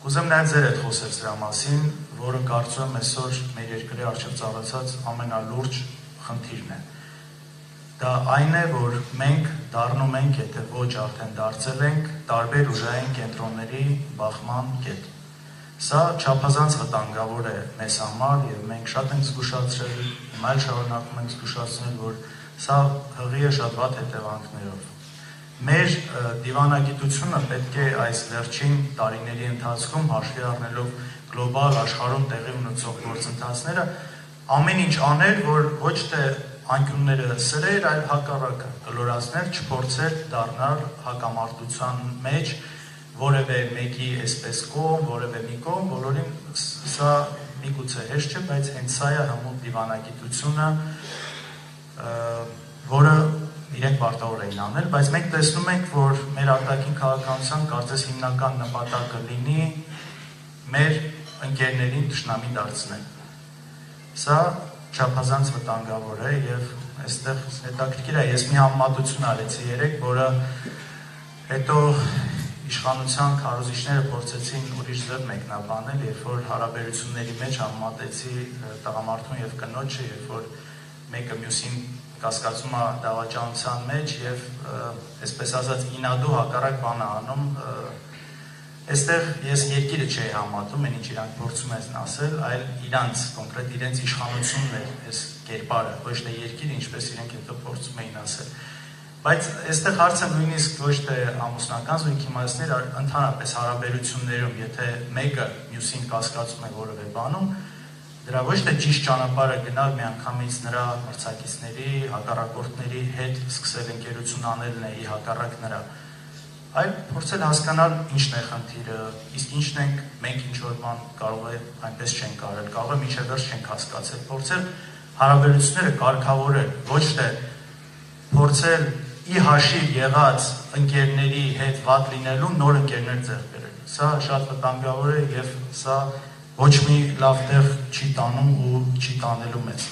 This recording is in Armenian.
Կուզեմ նաև ձեր հետ խոսել սրա մասին, որը կարծում եմ այսօր մեր երկրի արժեվ ծառացած ամենալուրջ խնդիրն է։ Դա այն է, որ մենք դառնում ենք, եթե ոչ արդեն դարձել ենք, տարբեր ուժային կենտրոնների բախման կետ։ Սա չափազանց վտանգավոր է մեզ համար եւ մենք շատ ենք զգուշացրել, հիմա էլ շարունակում ենք զգուշացնել, որ սա հղի է շատ վատ հետևանքներով։ Մեր դիվանագիտությունը պետք է այս վերջին տարիների ընթացքում հաշվի առնելով գլոբալ աշխարհում տեղի ունեցող գործընթացները ամեն ինչ անել, որ ոչ թե անկյունները սրեր, այլ հակառակը կլորացնել, չփորձել դառնալ հակամարտության մեջ, որևէ մեկի այսպես կողմ, որևէ մի կողմ, բոլորին սա միգուցե հեշտ չէ, բայց հենց սա է հմուտ դիվանագիտությունը, որը պարտավոր էին անել, բայց մենք տեսնում ենք, որ մեր արտաքին քաղաքականության կարծես հիմնական նպատակը լինի մեր ընկերներին ճշնամի դարձնել։ Սա չափազանց վտանգավոր է եւ այստեղ հետաքրքիր է, ես մի համեմատություն արեցի երեք, որը հետո իշխանության քարոզիչները փորձեցին ուրիշ ձև մեկնաբանել, երբ որ հարաբերությունների մեջ համատեցի տղամարդուն եւ կնոջը, երբ որ մեկը մյուսին կասկածում է դավաճանության մեջ եւ այսպես ասած ինադու հակառակ բան է անում Այստեղ ես երկիրը չէի համատում, այն ինչ իրանք փորձում են ասել, այլ իրանց կոնկրետ իրենց իշխանությունն է այս կերպարը, ոչ թե երկիրը, ինչպես իրենք հետո փորձում էին ասել։ Բայց այստեղ հարցը նույնիսկ ոչ թե ամուսնական զույգի մասներ, այլ ընդհանրապես հարաբերություններում, եթե մեկը մյուսին կասկածում է որևէ բանում, դրա ոչ թե ճիշտ ճանապարհը գնալ միանգամից նրա մրցակիցների, հակառակորդների հետ սկսել ընկերություն անելն է ի հակառակ նրա, այլ փորձել հասկանալ ինչն է խնդիրը, իսկ ինչն ենք մենք ինչ որ բան կարող է այնպես չենք կարել, կարող է միջև վերջ չենք հասկացել, փորձել հարաբերությունները կարգավորել, ոչ թե փորձել ի հաշիվ եղած ընկերների հետ վատ լինելու նոր ընկերներ ձեռք բերել։ Սա շատ վտանգավոր է եւ սա ոչ մի լավ տեղ չի տանում ու չի տանելու մեզ։